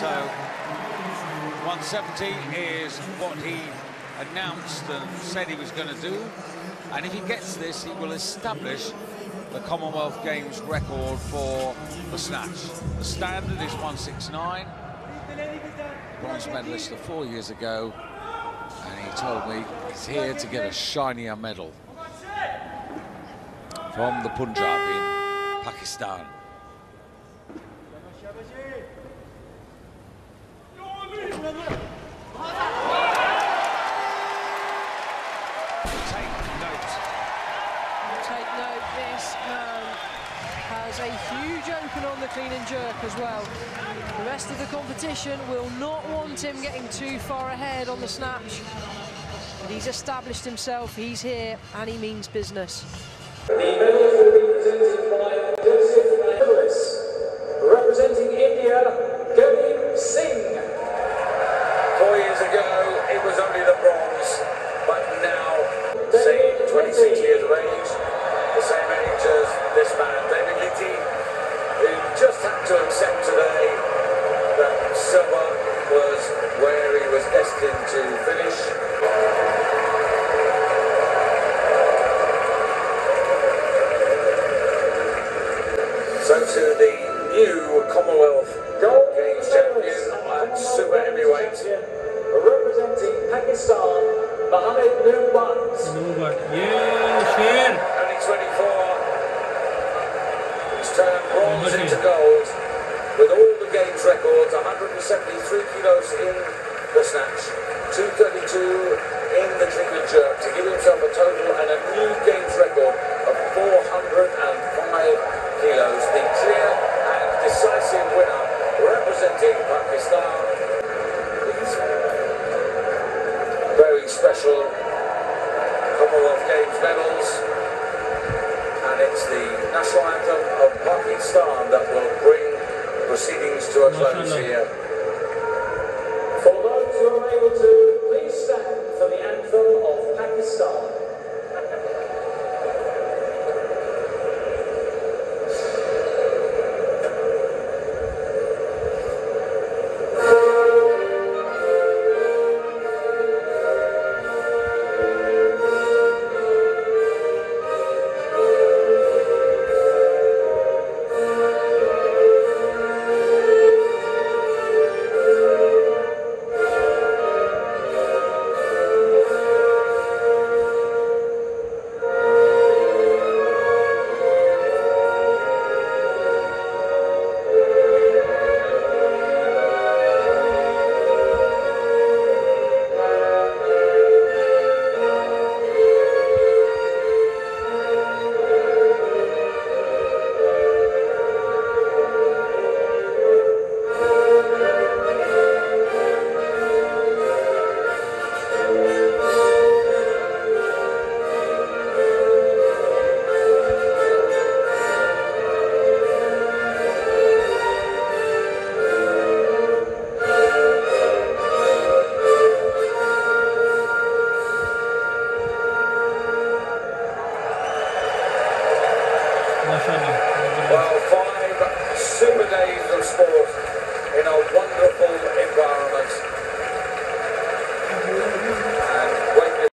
So 170 is what he announced and said he was going to do. And if he gets this, he will establish the Commonwealth Games record for the snatch. The standard is 169. Bronze medalist of four years ago. And he told me he's here to get a shinier medal from the Punjab in Pakistan. Take note. Take note, this man has a huge open on the clean and jerk as well. The rest of the competition will not want him getting too far ahead on the snatch. But he's established himself, he's here, and he means business. David who just had to accept today that silver was where he was destined to finish. So to the new Commonwealth Gold Games champion at super heavyweight. Representing Pakistan, Mohammed Nooh Butt. Yeah, Turned bronze into gold with all the games records 173 kilos in the snatch, 232 in the and jerk to give himself a total and a new games record of 405 kilos. The clear and decisive winner representing Pakistan. These very special Commonwealth Games medals and it's the national anthem of Pakistan that will bring proceedings to a close here. For those who are able to, please stand for the anthem of Pakistan. Mashallah. Well, five